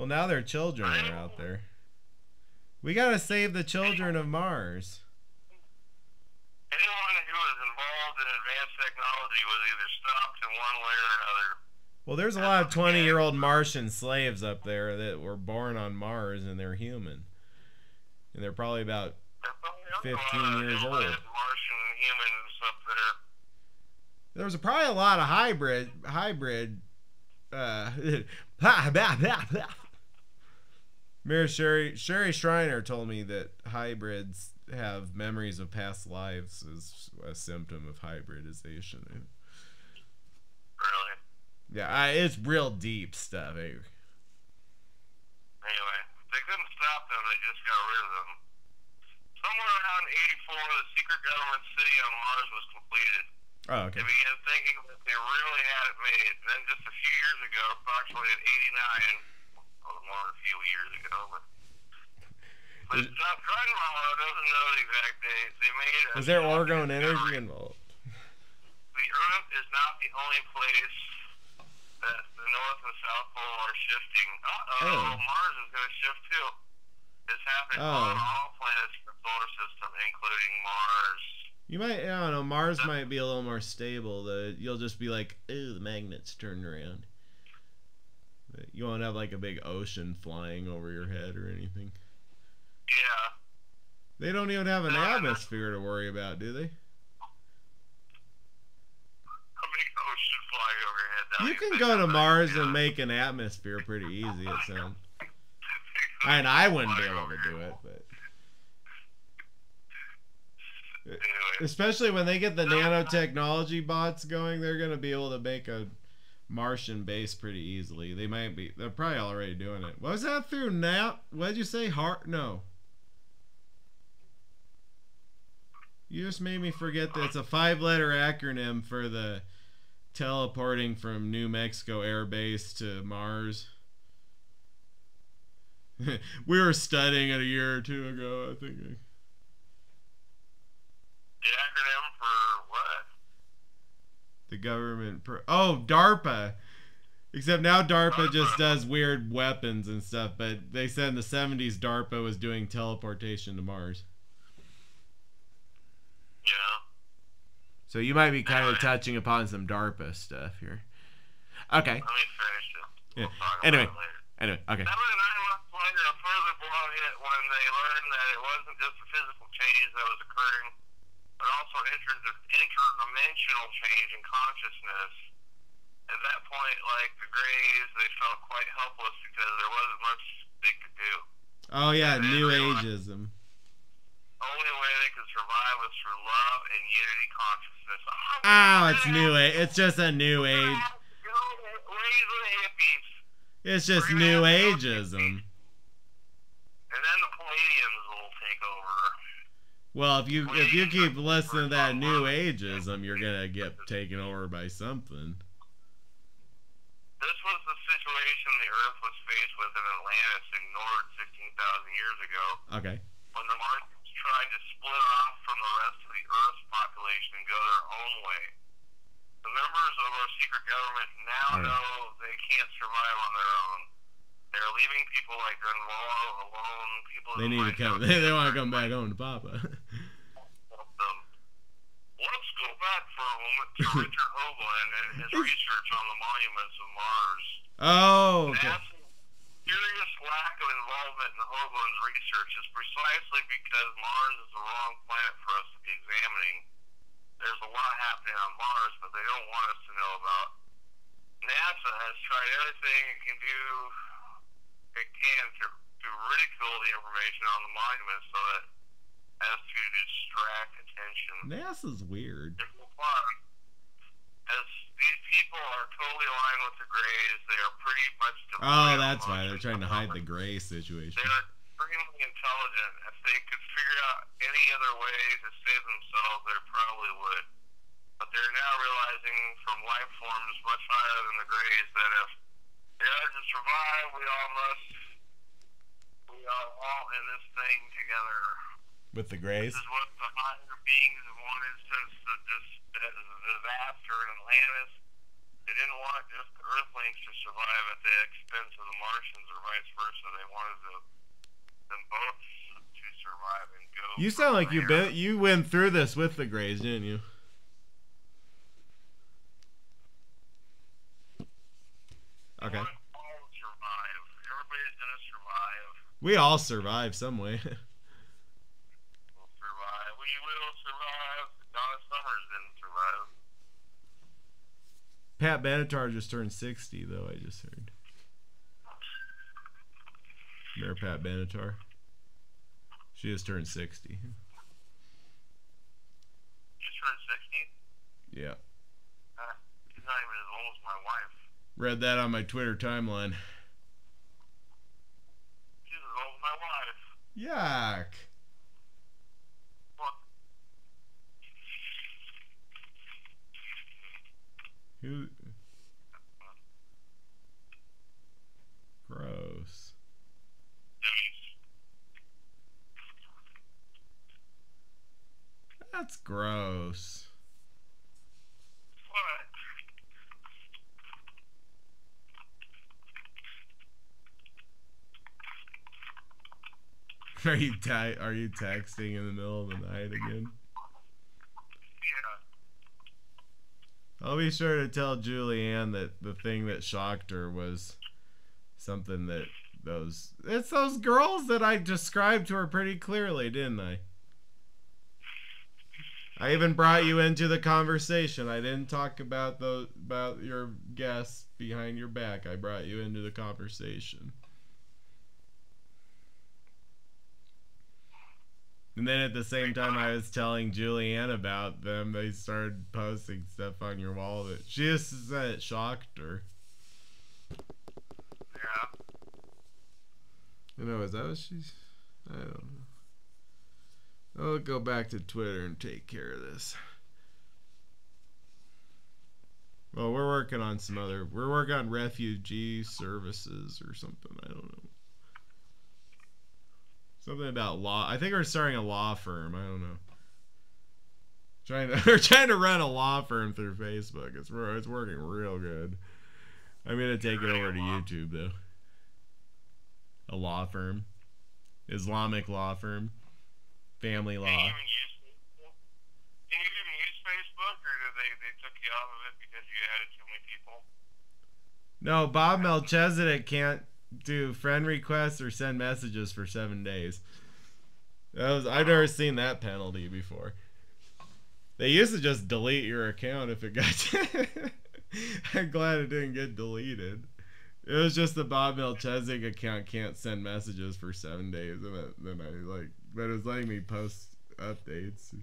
Well, now their children are out there. We gotta save the children of Mars. Anyone who was involved in advanced technology was either stopped in one way or another. Well, there's a lot of 20 year old Martian slaves up there that were born on Mars and they're human. And they're probably about There's 15 a lot of years old. Martian humans up there. There was probably a lot of hybrid hybrid uh Mary Sherry Sherry Shriner told me that hybrids have memories of past lives as a symptom of hybridization. Really. Yeah, I, it's real deep stuff. eh? Anyway, they couldn't stop them. They just got rid of them. Somewhere around 84, the secret government city on Mars was completed. Oh, okay. They began thinking that they really had it made. And then just a few years ago, approximately at 89, more than a few years ago, but. But Is- John Drunwall doesn't know the exact date. They made a Was there orgone energy involved? The Earth is not the only place that the North and South Pole are shifting. Uh-oh, Oh. Mars is going to shift too. It's happening Oh. on all planets in the solar system, including Mars. You might, I don't know. Mars might be a little more stable. The you'll just be like, ooh, the magnets turned around. You won't have like a big ocean flying over your head or anything. Yeah. They don't even have an atmosphere to worry about, do they? A big ocean flying overhead. Now You can go to Mars and make an atmosphere pretty easy. It sounds. I mean, I wouldn't be able to do it, but especially when they get the nanotechnology bots going, they're gonna be able to make a Martian base pretty easily. They might be. They're probably already doing it. Was that through NAP? What did you say? Heart? No. You just made me forget that it's a five-letter acronym for the teleporting from New Mexico Air Base to Mars. we were studying it a year or two ago, I think. the acronym for? The government. Pro- oh, DARPA. Except now DARPA just does weird weapons and stuff, but they said in the 70s DARPA was doing teleportation to Mars. Yeah. So you might be kind of touching upon some DARPA stuff here. Okay. Let me finish it. Yeah. We'll talk Anyway. about it later. Anyway, okay. Seven to nine months later, a further blow hit when they learned that it wasn't just a physical change that was occurring, but also inter- interdimensional change in consciousness. At that point, like the Greys, they felt quite helpless because there wasn't much they could do. Oh yeah, New Ageism. Only way they could survive was through love and unity consciousness. Oh, oh it's New Age. It's just a New Age. Go raise the hippies. It's just New Ageism. And then the Palladiums will take over. Well, if you if you keep listening to that New Ageism, you're gonna get taken over by something. This was the situation the Earth was faced with in Atlantis, ignored 16,000 years ago, Okay. when the Martians tried to split off from the rest of the Earth's population and go their own way. The members of our secret government now Alright. know they can't survive on their own. They're leaving people like Grunwald alone. People They need to come. They, they want to come back home to Papa. Um, let's go back for a moment to Richard Hoagland and his research on the monuments of Mars. Oh. Okay. Serious lack of involvement in Hoagland's research is precisely because Mars is the wrong planet for us to be examining. There's a lot happening on Mars, but they don't want us to know about. NASA has tried everything it can do, it can to, to ridicule the information on the monument so that as to distract attention. NASA's weird. As these people are totally aligned with the Greys, they are pretty much Oh, that's why they're trying to hide the gray situation. They're extremely intelligent. If they could figure out any other way to save themselves, they probably would. But they're now realizing from life forms much higher than the Greys that if are to survive, we all must. We are all in this thing together. With the grays. This is what the higher beings have wanted since the, dis- the disaster in Atlantis. They didn't want just the Earthlings to survive at the expense of the Martians, or vice versa. They wanted the, them both to survive and go. You sound like you there. been you went through this with the Greys, didn't you? We Okay. want all to survive. Everybody's gonna survive. We all survive some way. We'll survive. We will survive. Donna Summers didn't survive. Pat Benatar just turned 60, though, I just heard. Mayor Pat Benatar. She just turned 60. She turned 60. Yeah. Uh, she's not even as old as my wife. Read that on my Twitter timeline. She's as old as my Look, Who? Gross. That's gross. Are you te- are you texting in the middle of the night again? Yeah. I'll be sure to tell Julianne that the thing that shocked her was something that those it's those girls that I described to her pretty clearly, didn't I? I even brought you into the conversation. I didn't talk about those about your guests behind your back. I brought you into the conversation. And then at the same time I ah. was telling Julianne about them, they started posting stuff on your wall that she just said it shocked her. Yeah. You know, is that what she's? I don't know. I'll go back to Twitter and take care of this. Well, we're working on some other. We're working on refugee services or something. I don't know. Something about law. I think we're starting a law firm. I don't know. Trying to we're trying to run a law firm through Facebook. It's it's working real good. I'm gonna take it over to YouTube though. A law firm, Islamic law firm, family Can law. you even use Facebook? Can you even use Facebook, or did they, they took you off of it because you added too many people? No, Bob Melchizedek can't do friend requests or send messages for seven days. That was I've never seen that penalty before. They used to just delete your account if it got. I'm glad it didn't get deleted. It was just the Bob Melchizedek account can't send messages for seven days, and then I like, but it was letting me post updates.